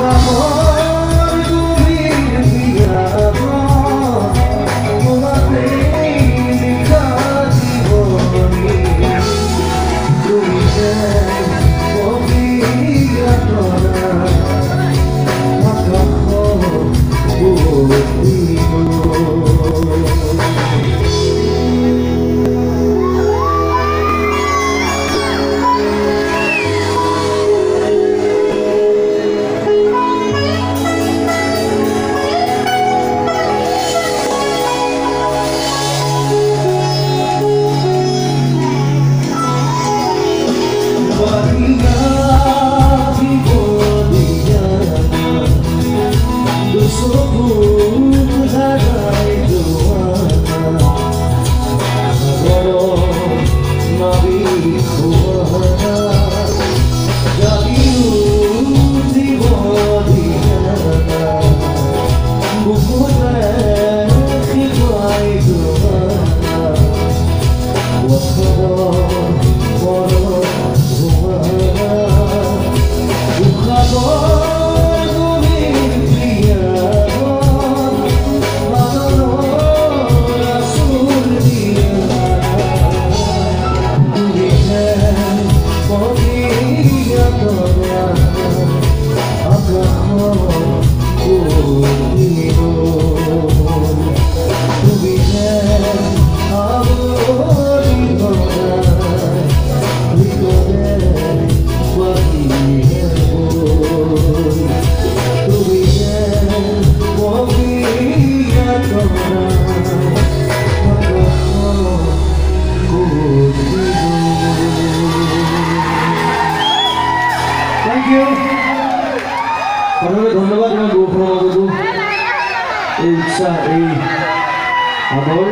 amor. Oh. ধন্যবাদ আমার গোপ্রমাবাবু এই উৎসাহ এই আদর